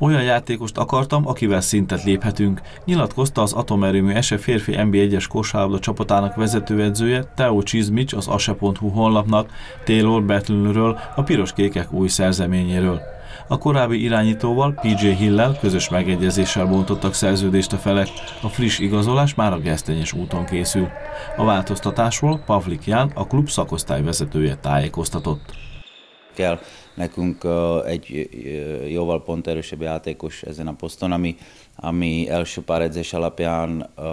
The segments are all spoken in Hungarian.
Olyan játékost akartam, akivel szintet léphetünk, nyilatkozta az atomerőmű ese férfi NB1-es kosárlabda csapatának vezetőedzője Teo Csizmics az ase.hu honlapnak Taylor Battle-ről, a piros-kékek új szerzeményéről. A korábbi irányítóval, PJ Hillel közös megegyezéssel bontottak szerződést a felek, a friss igazolás már a gesztenyes úton készül. A változtatásról Pavlik Ján, a klub szakosztály vezetője tájékoztatott. Kell nekünk egy jóval pont erősebb játékos ezen a poszton, ami, ami első pár edzés alapján uh,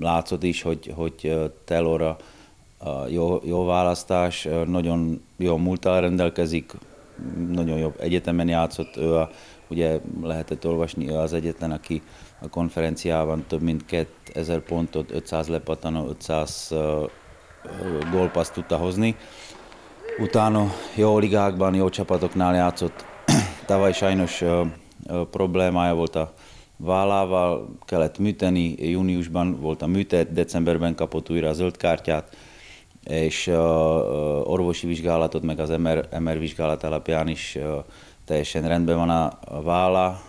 látszott is, hogy, hogy Telora uh, jó, jó választás, nagyon jó múltal rendelkezik, nagyon jobb egyetemen játszott, ő a, ugye lehetett olvasni, ő az egyetlen, aki a konferenciában több mint 2000 pontot, 500 lepattanó, 500 uh, gólpaszt tudta hozni. Utána jó ligákban, jó csapatoknál játszott. Tavaly sajnos uh, uh, problémája volt a vállával, kellett műteni, júniusban volt a műtet, decemberben kapott újra a zöld kártyát, és orvosi vizsgálatot, meg az MR, MR vizsgálat alapján is teljesen rendben van a válla.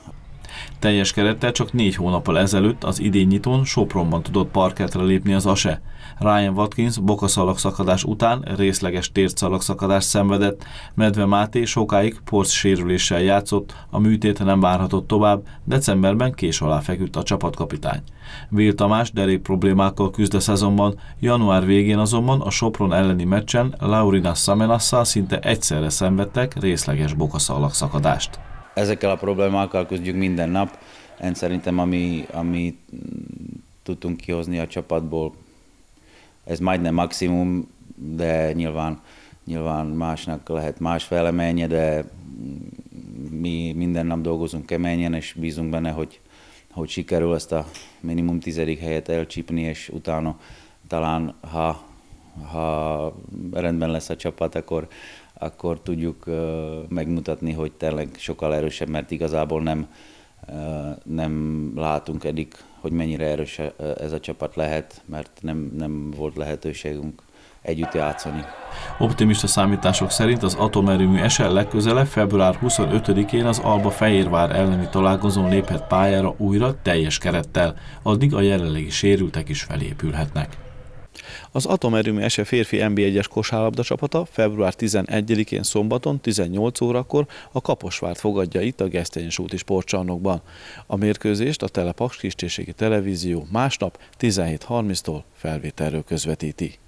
Teljes kerettel csak négy hónappal ezelőtt az idén nyitón Sopronban tudott parketre lépni az ASE. Ryan Watkins szakadás után részleges szakadást szenvedett, Medve Máté sokáig porc sérüléssel játszott, a műtét nem várhatott tovább, decemberben kés alá feküdt a csapatkapitány. Vél Tamás derék problémákkal küzd a szezonban, január végén azonban a Sopron elleni meccsen Laurina Samenasszal szinte egyszerre szenvedtek részleges szakadást. Ezekkel a problémákkal küzdjük minden nap. Én szerintem, ami, ami tudtunk kihozni a csapatból, ez majdnem maximum, de nyilván, nyilván másnak lehet más feleménye, de mi minden nap dolgozunk keményen, és bízunk benne, hogy, hogy sikerül ezt a minimum tizedik helyet elcsípni, és utána talán, ha, ha rendben lesz a csapat, akkor, akkor tudjuk megmutatni, hogy tényleg sokkal erősebb, mert igazából nem, nem látunk eddig hogy mennyire erős ez a csapat lehet, mert nem, nem volt lehetőségünk együtt játszani. Optimista számítások szerint az atomerőmű esel legközelebb február 25-én az Alba Fehérvár elleni találkozón léphet pályára újra teljes kerettel, addig a jelenlegi sérültek is felépülhetnek. Az Atomerőmű Ese férfi NB1-es kosárlabda csapata február 11-én szombaton 18 órakor a Kaposvárt fogadja itt a Gesztenyes úti sportcsarnokban. A mérkőzést a Telepaks Kistérségi Televízió másnap 17.30-tól felvételről közvetíti.